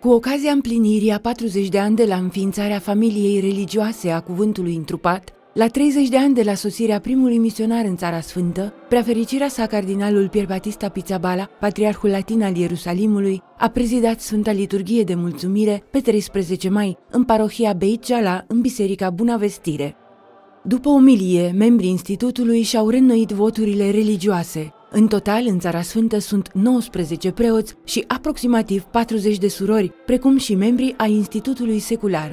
Cu ocazia împlinirii a 40 de ani de la înființarea familiei religioase a cuvântului întrupat, la 30 de ani de la sosirea primului misionar în Țara Sfântă, preafericirea sa cardinalul Pier Batista Pizzabala, patriarhul latin al Ierusalimului, a prezidat Sfânta Liturghie de Mulțumire pe 13 mai în parohia Beit Jala, în Biserica Bunavestire. După omilie, membrii institutului și-au reînnoit voturile religioase. În total, în Țara Sfântă sunt 19 preoți și aproximativ 40 de surori, precum și membrii ai Institutului Secular.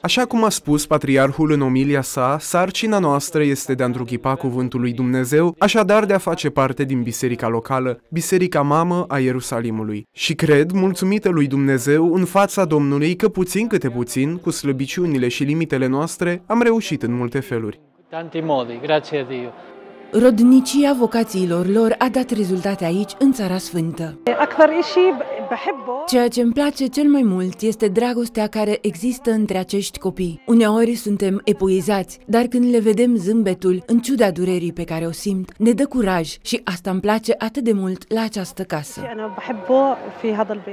Așa cum a spus patriarhul în omilia sa, sarcina noastră este de a întruchipa cuvântul lui Dumnezeu, așadar de a face parte din biserica locală, biserica mamă a Ierusalimului. Și cred, mulțumită lui Dumnezeu, în fața Domnului, că puțin câte puțin, cu slăbiciunile și limitele noastre, am reușit în multe feluri. Tanti modi, grazie a Dio. Rodnicia vocațiilor lor a dat rezultate aici, în Țara Sfântă. Ceea ce îmi place cel mai mult este dragostea care există între acești copii. Uneori suntem epuizați, dar când le vedem zâmbetul, în ciuda durerii pe care o simt, ne dă curaj și asta îmi place atât de mult la această casă.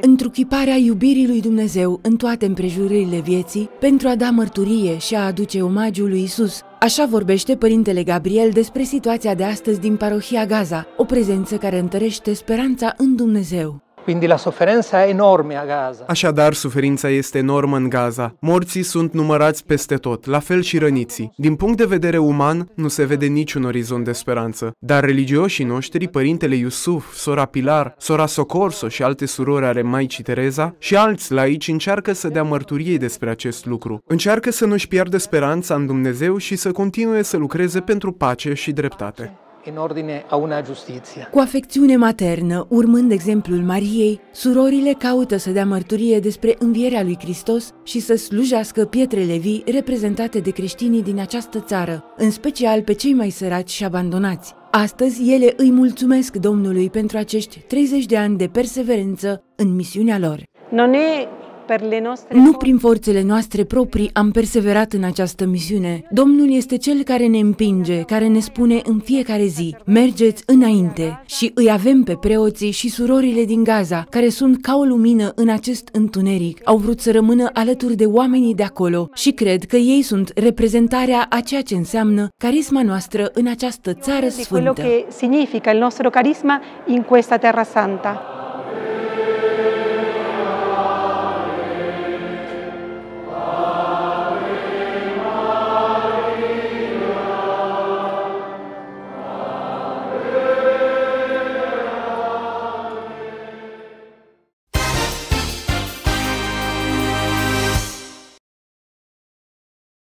Întruchiparea iubirii lui Dumnezeu în toate împrejurările vieții, pentru a da mărturie și a aduce omagiul lui Isus, Așa vorbește Părintele Gabriel despre situația de astăzi din parohia Gaza, o prezență care întărește speranța în Dumnezeu. Quindi la sofferenza è enorme a Gaza. Așadar, suferința este enormă în Gaza. Morții sunt numărați peste tot, la fel și răniții. Din punct de vedere uman, nu se vede niciun orizont de speranță. Dar religioșii noștri, părintele Iusuf, sora Pilar, sora Socorso și alte surori ale Maicii Tereza și alți laici încearcă să dea mărturie despre acest lucru. Încearcă să nu-și piardă speranța în Dumnezeu și să continue să lucreze pentru pace și dreptate în ordine a una giustizia. Cu afecțiune maternă, urmând exemplul Mariei, surorile caută să dea mărturie despre învierea lui Hristos și să slujească pietrele vii reprezentate de creștinii din această țară, în special pe cei mai săraci și abandonați. Astăzi, ele îi mulțumesc Domnului pentru acești 30 de ani de perseverență în misiunea lor. Non è nu prin forțele noastre proprii am perseverat în această misiune. Domnul este cel care ne împinge, care ne spune în fiecare zi, mergeți înainte și îi avem pe preoții și surorile din Gaza, care sunt ca o lumină în acest întuneric. Au vrut să rămână alături de oamenii de acolo și cred că ei sunt reprezentarea a ceea ce înseamnă carisma noastră în această țară sfântă. significa il nostro carisma in questa terra santa.